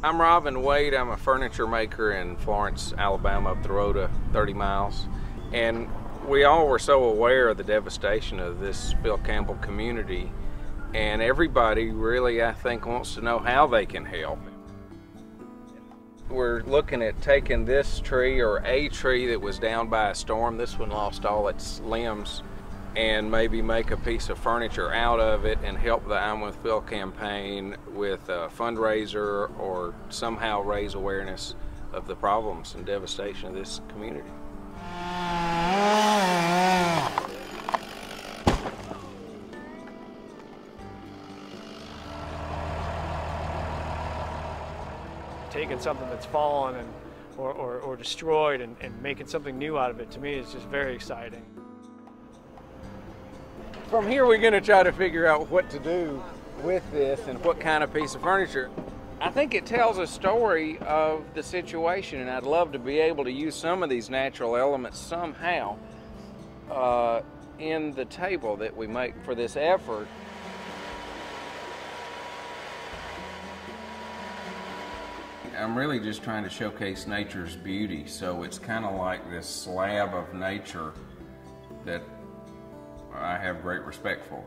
I'm Robin Wade. I'm a furniture maker in Florence, Alabama, up the road of 30 miles. And we all were so aware of the devastation of this Phil Campbell community. And everybody really, I think, wants to know how they can help. We're looking at taking this tree or a tree that was down by a storm. This one lost all its limbs and maybe make a piece of furniture out of it and help the I'm with Phil campaign with a fundraiser or somehow raise awareness of the problems and devastation of this community. Taking something that's fallen and, or, or, or destroyed and, and making something new out of it to me is just very exciting. From here we're going to try to figure out what to do with this and what kind of piece of furniture. I think it tells a story of the situation and I'd love to be able to use some of these natural elements somehow uh, in the table that we make for this effort. I'm really just trying to showcase nature's beauty, so it's kind of like this slab of nature that I have great respect for.